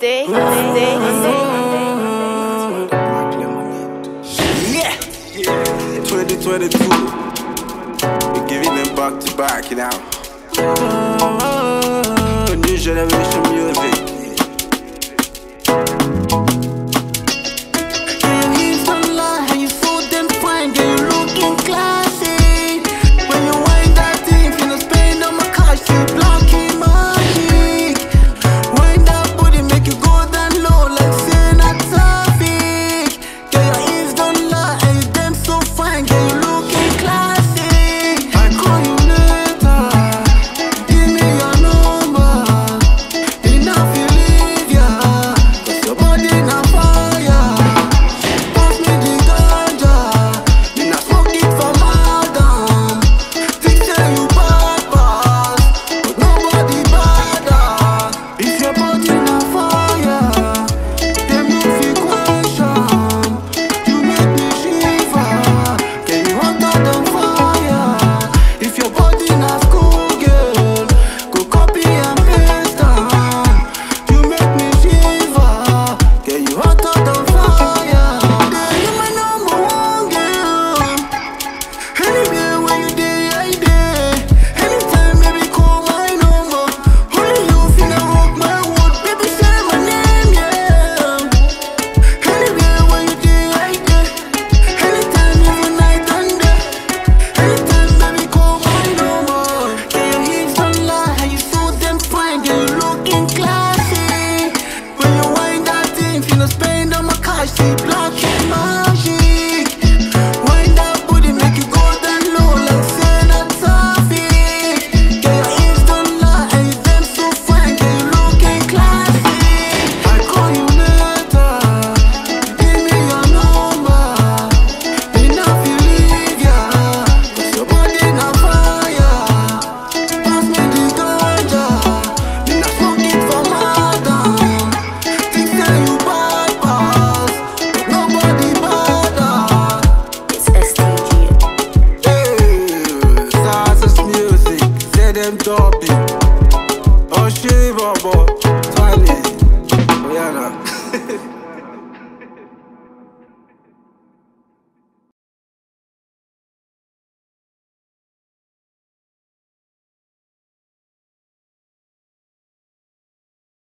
stay, stay, stay. Yeah! 2022. We're giving them back to back, you know. New generation music. keep lying. same topic. Oh, she, bobo.